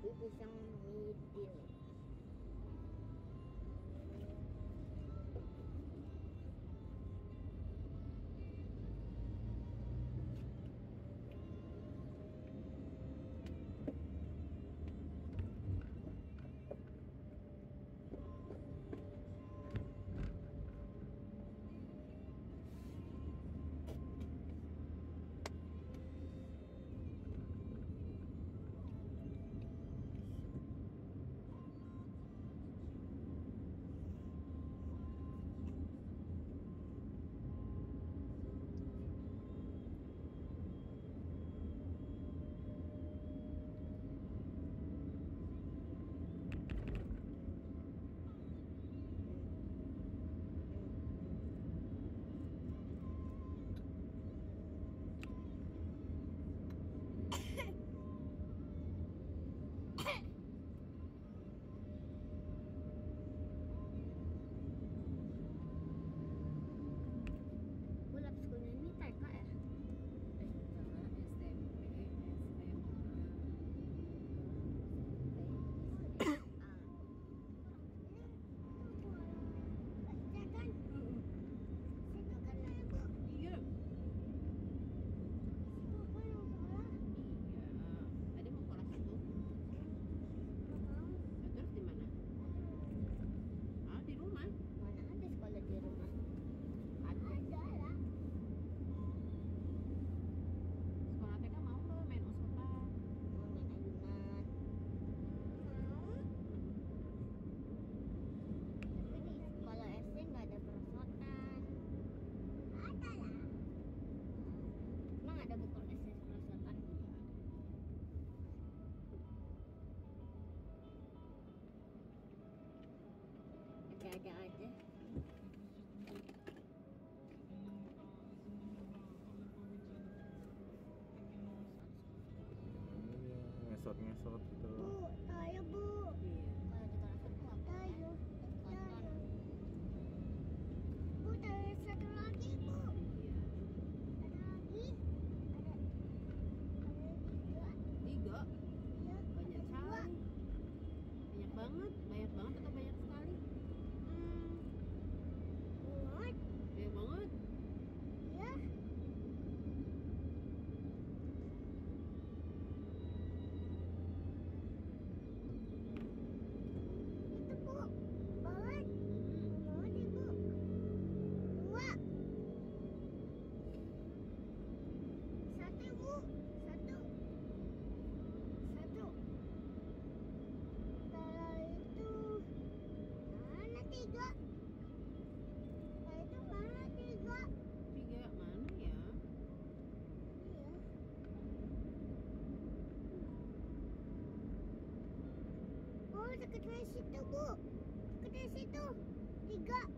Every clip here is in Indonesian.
Kukusan. ada bukunya tiga. Itu mana tiga tiga. Mana ya iya oh dekat dari situ bu. Dekat dari situ. Tiga.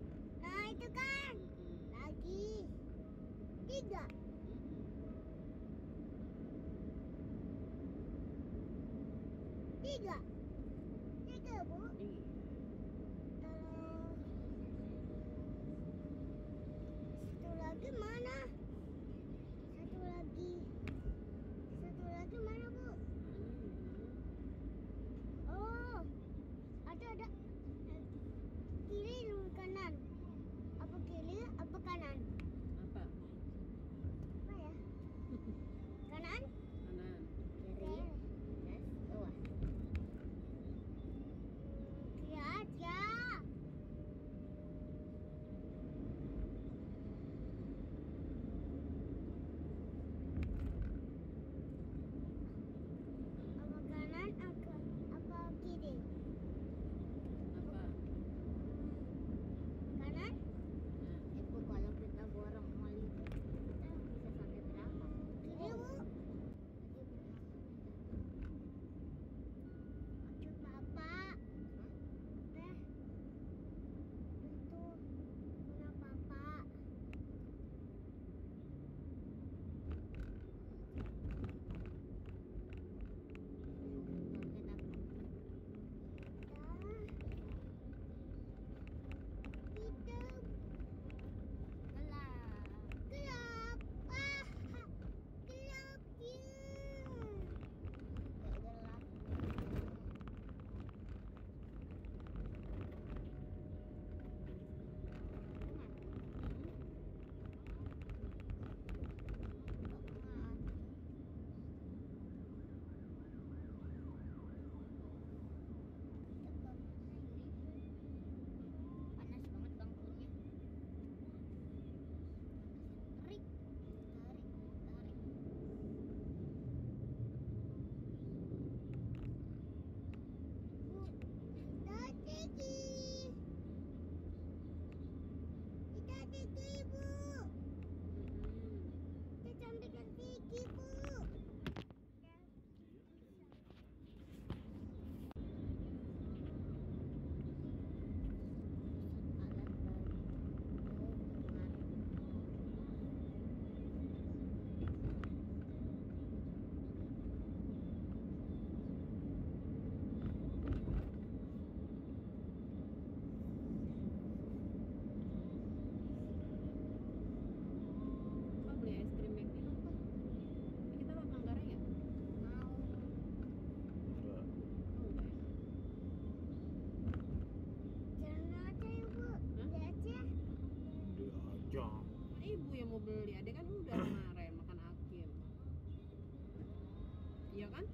Kan?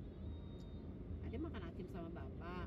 Adek makan akim sama bapak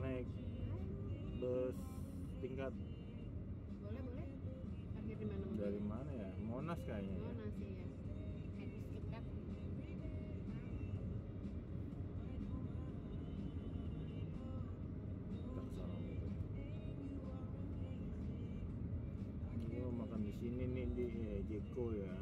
naik bus tingkat dari mana ya? Monas kayaknya ya. Gitu. makan di sini nih di eh, Jeko ya.